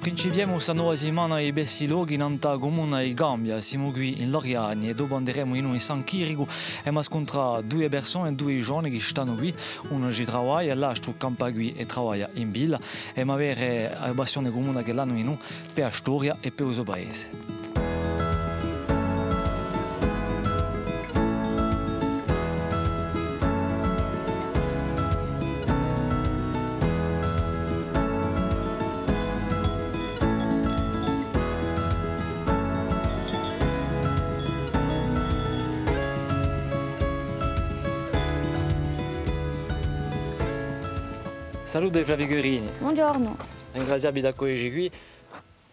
Principiamo questa settimana i bessi luoghi in anta comune di Gambia. Siamo qui in Loriani e dopo andremo in San Chirico e mi scontra due persone, due giovani che stanno qui. Uno ci lavora e l'altro campa qui e lavora in villa e mi avere la passione comune che l'hanno in noi per la storia e per il suo paese. Salute Flavio Guerini. Buongiorno. Ringraziabili da accoglierci qui.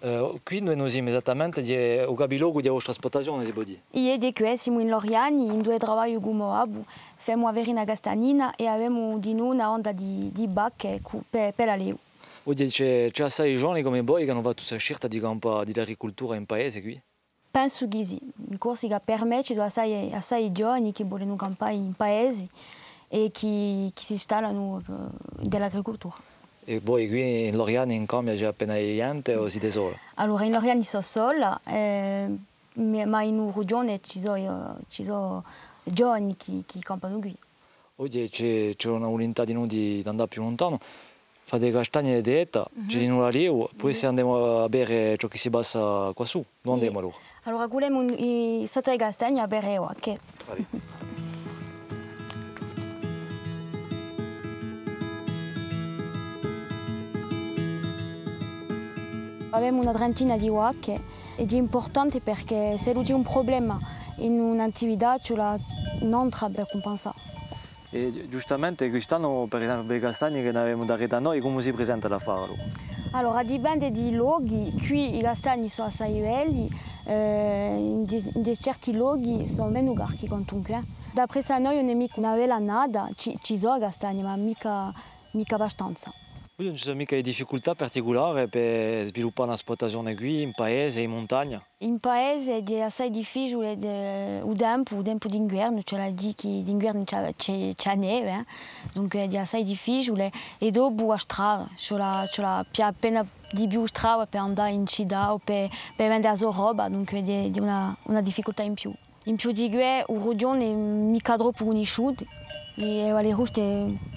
Uh, qui noi non siamo esattamente di un capoluogo di vostra trasportazione, si può dire? Io di qui siamo in Loriani, in due lavori come Abu. Facciamo avere una castagnina e abbiamo di noi una onda di, di bacche per, per la leu. Oggi c'è, c'è assai giovani come voi che hanno fatto questa scelta di campo di agricoltura in paese qui? Penso che sì. In corso che per me ci sono assai, assai giovani che vogliono campare in paese e che, che si installano nell'agricoltura. E voi qui in Loriani in Cambia c'è appena gente o siete sola? Allora in Loriani sono sola, eh, ma in Regione ci sono, ci sono giovani che, che campano qui. Oggi c'è, c'è una volontà di noi di andare più lontano. Fate castagne di etta, mm -hmm. ci diamo la leo, poi se andiamo a bere ciò che si passa qua su, non andiamo allora. Allora vogliamo sotto le castagne a bere acqua. Abbiamo una trentina di wacche ed è importante perché se c'è un problema in un'attività c'è un'altra per compensare. E giustamente quest'anno per esempio per i castagni che abbiamo dato da noi come si presenta da? Allora dipende dai luoghi, qui i castagni sono assai belli, eh, in, in certi luoghi sono meno garchi. Da noi non è mica una bella nada, ci, ci sono castagni ma mica, mica abbastanza. Oui, ci sono mica difficoltà particolari per un'esportazione qui in paese in montagna? In paese è assai difficile il tempo, il tempo d'inverno, cioè la di che d'inverno c'è neve, eh? dunque è assai difficile e dopo la strada, appena di più strada per andare in città o per, per la sua roba, una, difficoltà in più. In il regione è troppo conosciuto e le roste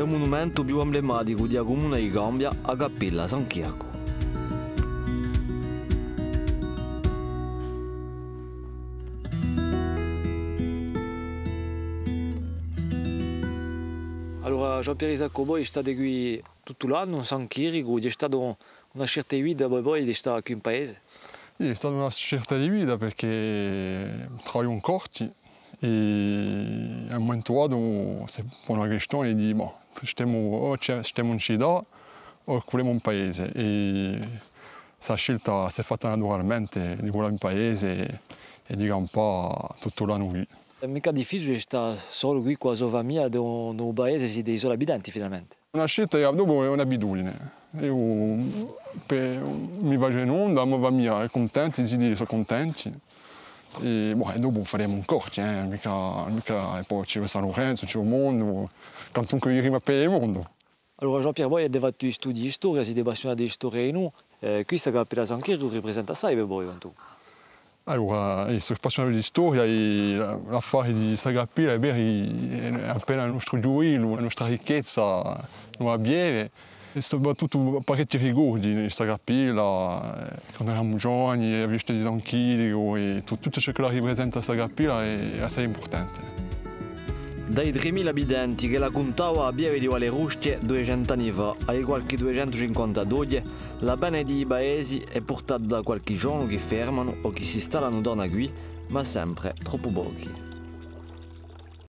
È un monumento più emblematico di comune di Gambia a Cappella San Chirico. Allora, Jean-Pierre Isacco, voi state qui tutto l'anno a San Chirico, è stata una scelta di vita per voi di stare qui in paese? Sì, è stata una scelta di vita perché lavoro in corti e a un momento dato si pone la questione di boh, stiamo, o stiamo in città o vogliamo un paese e questa scelta si è fatta naturalmente di volare in paese e di campare tutto l'anno qui. È mica difficile stare solo qui con la sua famiglia in un paese si dei soli abitanti finalmente? Una scelta che dopo è un'abitudine. Io mi vado in onda, la mia famiglia è contenta, i zii sono contenti. Boh, e dopo faremo un corso, eh? mica, mica poi c'è San Lorenzo, c'è il mondo, quantunque io rima per il mondo. Allora Jean-Pierre, voi avete fatto studi di storia, siete appassionati di storia in eh, questa cappella San Chirico rappresenta assai per voi quanto? Allora, io sono appassionato di storia e l'affare di è, è appena il nostro gioiello, la nostra ricchezza, non abbieve. E soprattutto parecchi ricordi di questa cappella, quando eravamo giovani, la vista di San Chirico e tutto ciò che la rappresenta questa cappella è assai importante. Dai 3.000 abitanti che la contava a Bieve di Valle Rusce 200 anni fa ai qualche 250 doglie, la bene di paesi è portata da qualche giorno che fermano o che si installano da qui, ma sempre troppo pochi.